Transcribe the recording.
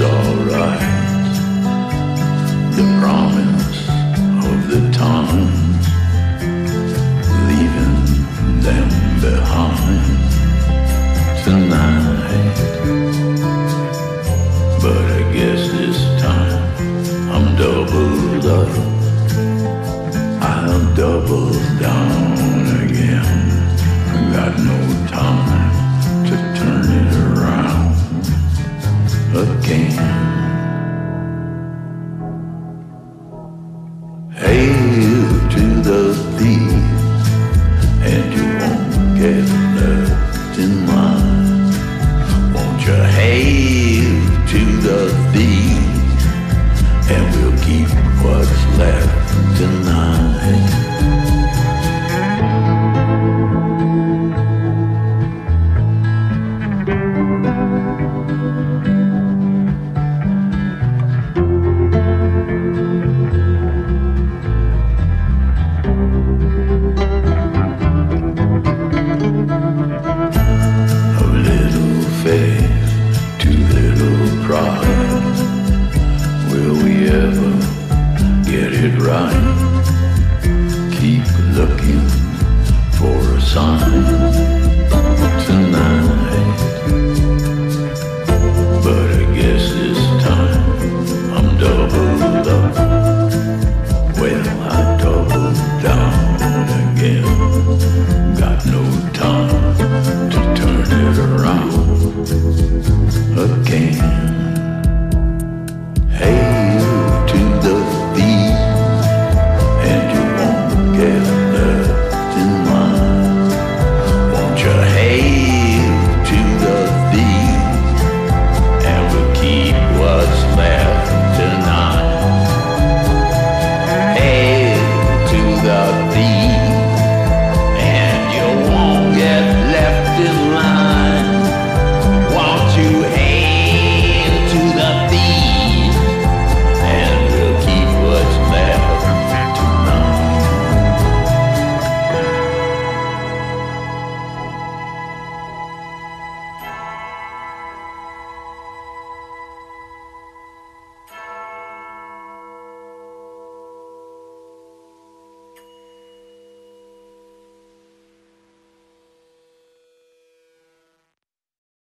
it's alright. The promise of the time, leaving them behind tonight. But I guess this time I'm doubled up. I'll double down again. Hail to the thief, and you won't get left in line. Won't you hail to the thief, and we'll keep what's left tonight. Faith to little pride. Will we ever get it right? Keep looking for a sign Hey.